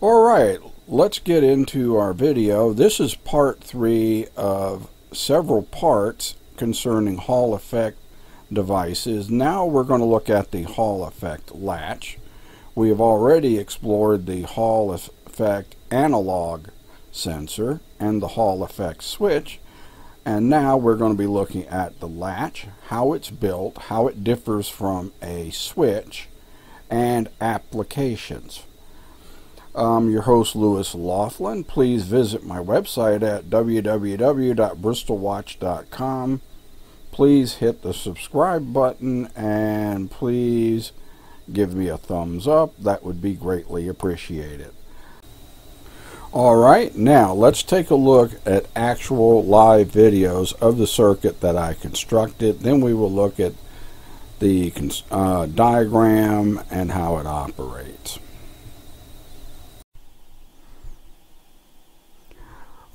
All right, let's get into our video. This is part three of several parts concerning Hall effect devices. Now we're going to look at the Hall effect latch. We have already explored the Hall effect analog sensor and the Hall effect switch. And now we're going to be looking at the latch, how it's built, how it differs from a switch, and applications. I'm your host, Lewis Loflin. Please visit my website at www.bristolwatch.com. Please hit the subscribe button and please give me a thumbs up. That would be greatly appreciated. Alright, now let's take a look at actual live videos of the circuit that I constructed. Then we will look at the uh, diagram and how it operates.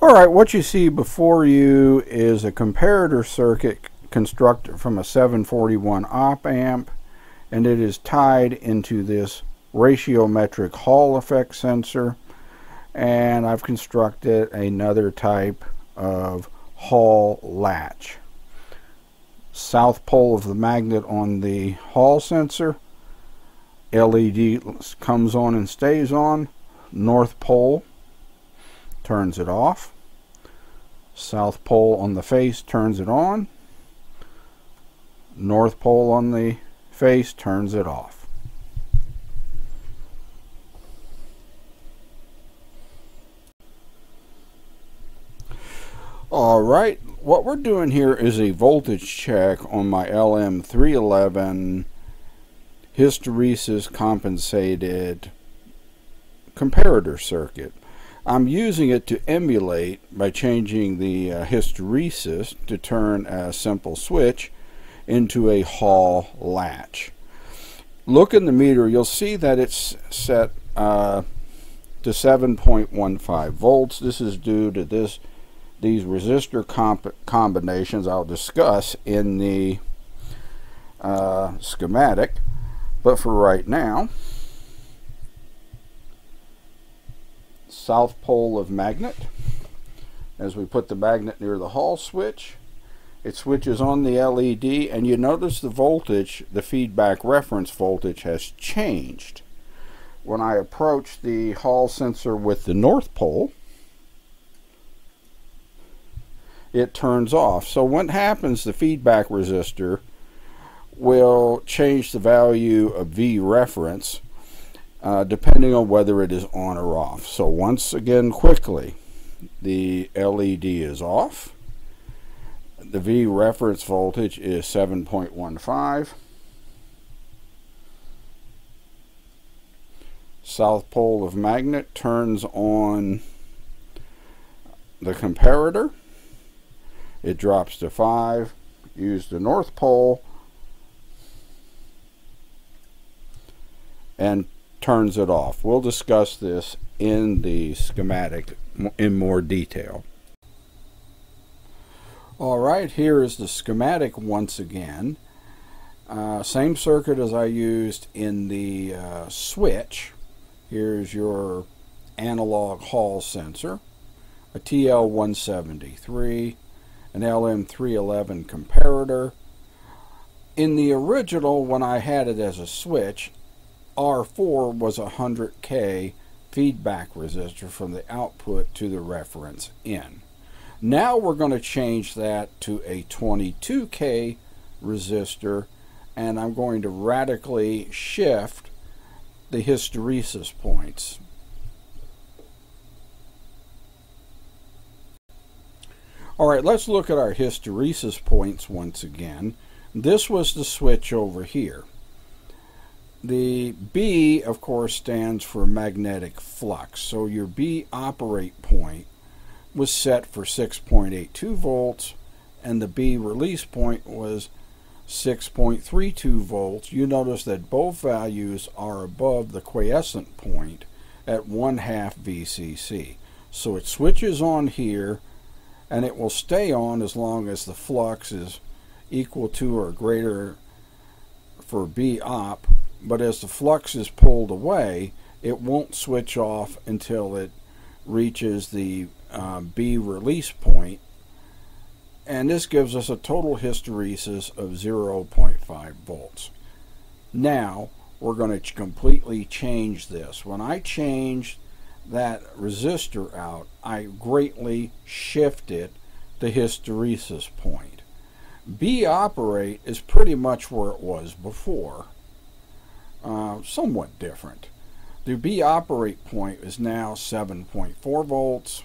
Alright, what you see before you is a comparator circuit constructed from a 741 op amp and it is tied into this ratiometric Hall effect sensor and I've constructed another type of Hall latch. South pole of the magnet on the Hall sensor, LED comes on and stays on, north pole turns it off. South pole on the face turns it on. North pole on the face turns it off. Alright, what we're doing here is a voltage check on my LM311 hysteresis compensated comparator circuit. I'm using it to emulate by changing the uh, hysteresis to turn a simple switch into a Hall latch. Look in the meter, you'll see that it's set uh, to 7.15 volts. This is due to this these resistor comp combinations I'll discuss in the uh, schematic. But for right now, south pole of magnet. As we put the magnet near the Hall switch, it switches on the LED and you notice the voltage, the feedback reference voltage has changed. When I approach the Hall sensor with the north pole, it turns off. So what happens, the feedback resistor will change the value of V reference uh, depending on whether it is on or off. So once again, quickly, the LED is off. The V reference voltage is 7.15. South pole of magnet turns on the comparator. It drops to 5. Use the north pole and turns it off. We'll discuss this in the schematic in more detail. All right, here is the schematic once again. Uh, same circuit as I used in the uh, switch. Here's your analog Hall sensor, a TL173, an LM311 comparator. In the original, when I had it as a switch, R4 was a 100K feedback resistor from the output to the reference in. Now we're going to change that to a 22K resistor and I'm going to radically shift the hysteresis points. Alright, let's look at our hysteresis points once again. This was the switch over here. The B, of course, stands for magnetic flux. So your B operate point was set for 6.82 volts, and the B release point was 6.32 volts. You notice that both values are above the quiescent point at 1 half VCC. So it switches on here, and it will stay on as long as the flux is equal to or greater for B op but as the flux is pulled away, it won't switch off until it reaches the uh, B release point, and this gives us a total hysteresis of 0.5 volts. Now, we're going to completely change this. When I change that resistor out, I greatly shifted the hysteresis point. B operate is pretty much where it was before, uh, somewhat different. The B operate point is now 7.4 volts,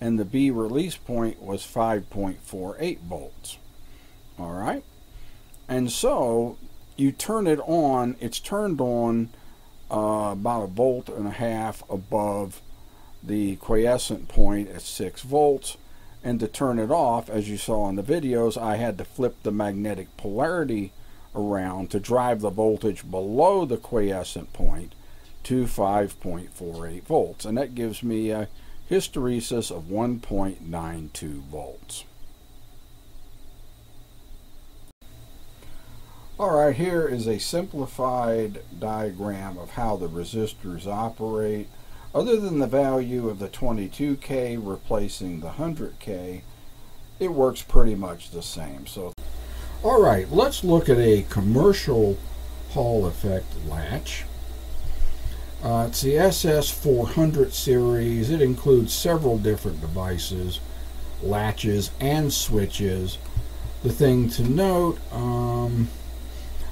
and the B release point was 5.48 volts. All right, and so you turn it on, it's turned on uh, about a volt and a half above the quiescent point at 6 volts. And to turn it off, as you saw in the videos, I had to flip the magnetic polarity around to drive the voltage below the quiescent point to 5.48 volts. And that gives me a hysteresis of 1.92 volts. Alright, here is a simplified diagram of how the resistors operate. Other than the value of the 22K replacing the 100K, it works pretty much the same. So, Alright, let's look at a commercial Hall effect latch. Uh, it's the SS400 series. It includes several different devices, latches, and switches. The thing to note, um,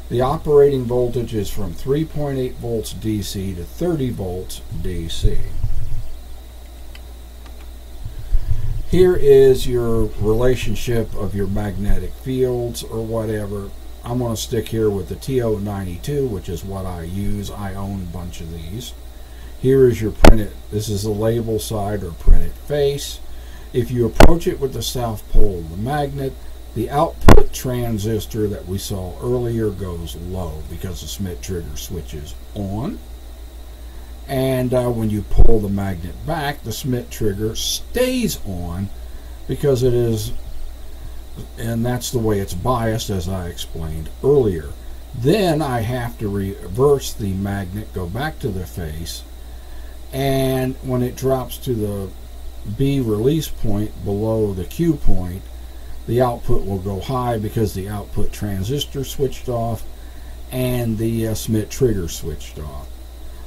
the operating voltage is from 3.8 volts DC to 30 volts DC. Here is your relationship of your magnetic fields or whatever. I'm going to stick here with the TO92, which is what I use. I own a bunch of these. Here is your printed, this is the label side or printed face. If you approach it with the south pole of the magnet, the output transistor that we saw earlier goes low because the Schmitt trigger switches on. And uh, when you pull the magnet back, the Schmitt trigger stays on because it is, and that's the way it's biased as I explained earlier. Then I have to reverse the magnet, go back to the face, and when it drops to the B release point below the Q point, the output will go high because the output transistor switched off and the uh, trigger switched off.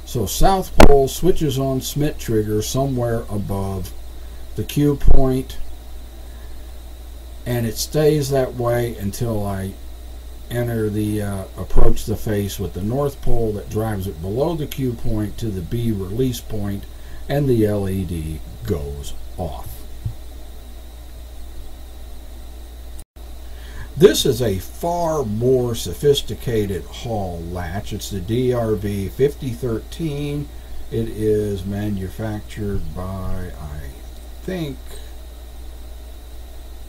So south pole switches on Schmitt trigger somewhere above the Q point and it stays that way until I enter the uh, approach the face with the north pole that drives it below the Q point to the B release point and the LED goes off. This is a far more sophisticated Hall latch. It's the DRV 5013. It is manufactured by, I think,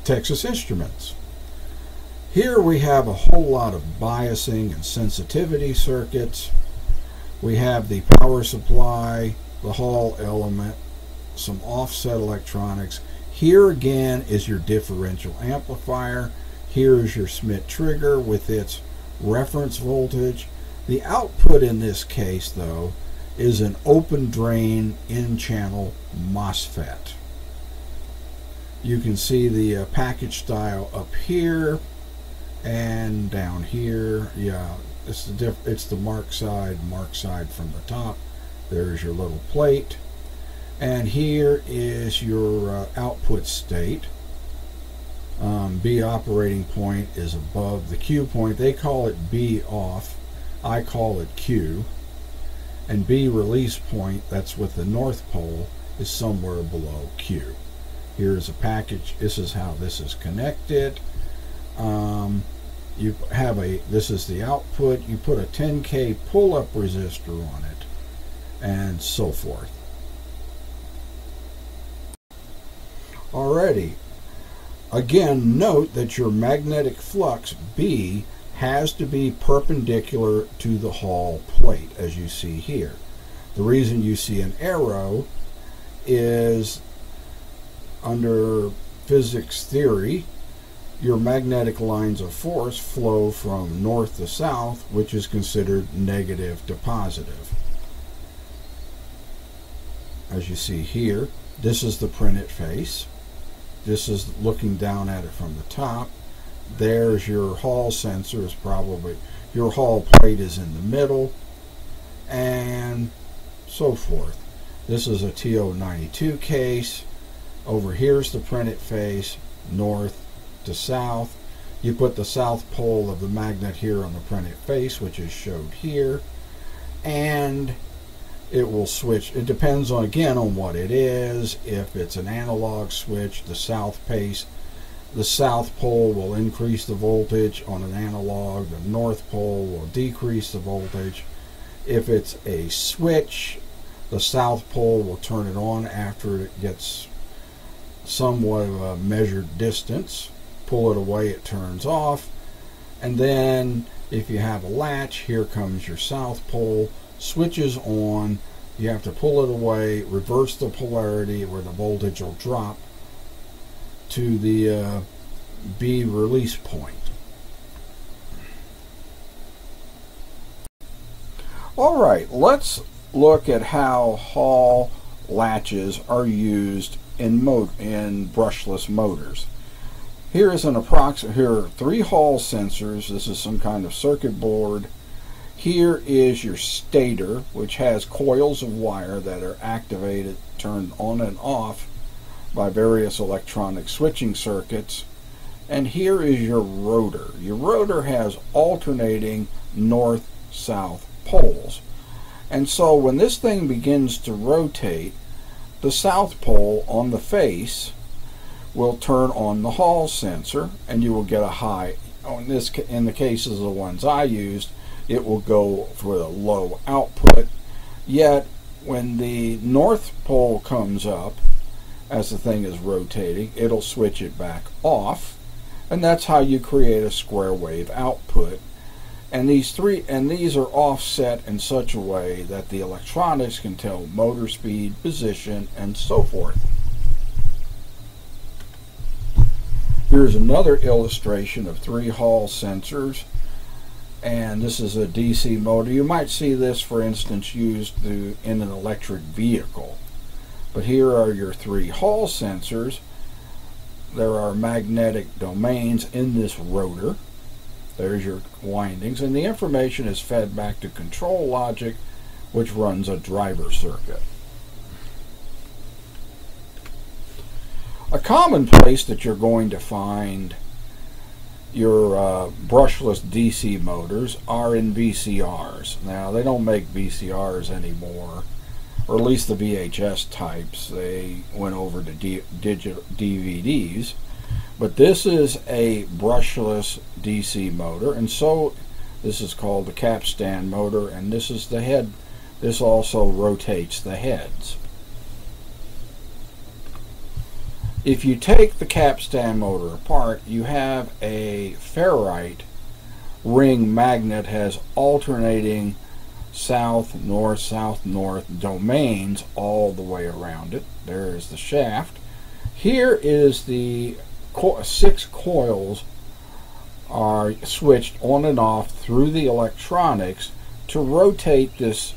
Texas Instruments. Here we have a whole lot of biasing and sensitivity circuits. We have the power supply, the Hall element, some offset electronics. Here again is your differential amplifier. Here is your Schmitt trigger with its reference voltage. The output in this case, though, is an open drain N channel MOSFET. You can see the uh, package style up here and down here. Yeah, it's the diff it's the mark side, mark side from the top. There's your little plate. And here is your uh, output state um, B operating point is above the Q point. They call it B off. I call it Q. And B release point, that's with the North Pole, is somewhere below Q. Here's a package. This is how this is connected. Um, you have a, this is the output. You put a 10K pull-up resistor on it and so forth. Alrighty, Again, note that your magnetic flux B has to be perpendicular to the Hall plate, as you see here. The reason you see an arrow is under physics theory, your magnetic lines of force flow from north to south, which is considered negative to positive. as you see here. This is the printed face. This is looking down at it from the top. There's your hall sensor is probably, your hall plate is in the middle, and so forth. This is a TO92 case. Over here's the printed face, north to south. You put the south pole of the magnet here on the printed face, which is showed here, and it will switch. It depends on again on what it is. If it's an analog switch, the south pace, the south pole will increase the voltage on an analog. The north pole will decrease the voltage. If it's a switch, the south pole will turn it on after it gets somewhat of a measured distance. Pull it away, it turns off. And then if you have a latch, here comes your south pole switches on, you have to pull it away, reverse the polarity where the voltage will drop to the uh, B release point. All right, let's look at how Hall latches are used in, mo in brushless motors. Here is an approximate, here are three Hall sensors. This is some kind of circuit board here is your stator, which has coils of wire that are activated, turned on and off by various electronic switching circuits. And here is your rotor. Your rotor has alternating north-south poles. And so when this thing begins to rotate, the south pole on the face will turn on the Hall sensor and you will get a high. In, this, in the cases of the ones I used, it will go for a low output. Yet when the north pole comes up, as the thing is rotating, it'll switch it back off, and that's how you create a square wave output. And these three and these are offset in such a way that the electronics can tell motor speed, position, and so forth. Here's another illustration of three Hall sensors and this is a DC motor. You might see this, for instance, used to, in an electric vehicle. But here are your three Hall sensors. There are magnetic domains in this rotor. There's your windings, and the information is fed back to control logic, which runs a driver circuit. A common place that you're going to find your uh, brushless DC motors are in VCRs. Now, they don't make VCRs anymore, or at least the VHS types. They went over to D digital DVDs. But this is a brushless DC motor, and so this is called the capstan motor, and this is the head. This also rotates the heads. If you take the capstan motor apart, you have a ferrite ring magnet has alternating south, north, south, north domains all the way around it. There is the shaft. Here is the co six coils are switched on and off through the electronics to rotate this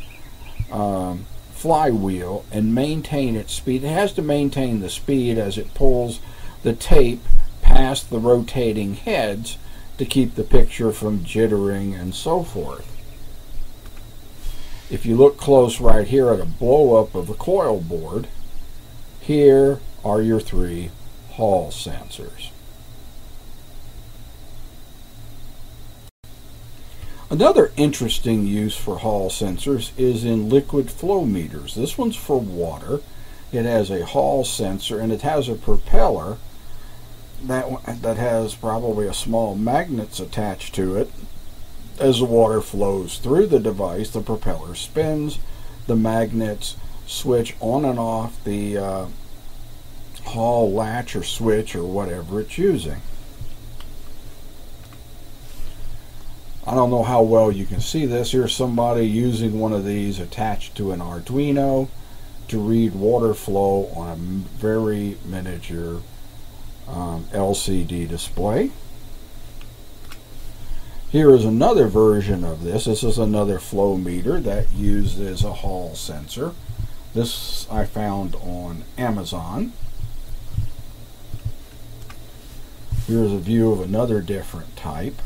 um, flywheel and maintain its speed. It has to maintain the speed as it pulls the tape past the rotating heads to keep the picture from jittering and so forth. If you look close right here at a blow up of the coil board, here are your three Hall sensors. Another interesting use for Hall sensors is in liquid flow meters. This one's for water. It has a Hall sensor and it has a propeller that, that has probably a small magnets attached to it. As the water flows through the device, the propeller spins, the magnets switch on and off the uh, Hall latch or switch or whatever it's using. I don't know how well you can see this. Here's somebody using one of these attached to an Arduino to read water flow on a very miniature um, LCD display. Here is another version of this. This is another flow meter that uses a Hall sensor. This I found on Amazon. Here's a view of another different type,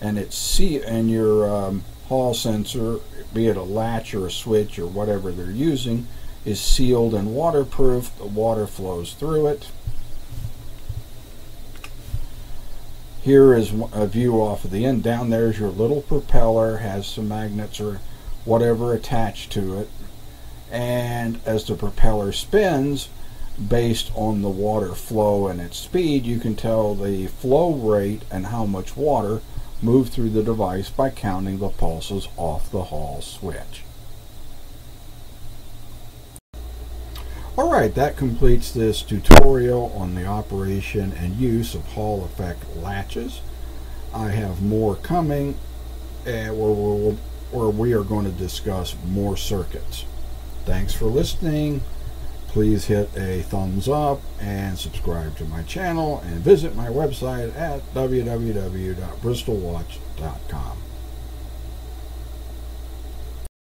and it's see and your um, hall sensor, be it a latch or a switch or whatever they're using, is sealed and waterproof. The water flows through it. Here is a view off of the end. Down there is your little propeller, has some magnets or whatever attached to it. And as the propeller spins, based on the water flow and its speed, you can tell the flow rate and how much water moved through the device by counting the pulses off the Hall switch. Alright, that completes this tutorial on the operation and use of Hall effect latches. I have more coming uh, where, where we are going to discuss more circuits. Thanks for listening. Please hit a thumbs up and subscribe to my channel and visit my website at www.bristolwatch.com.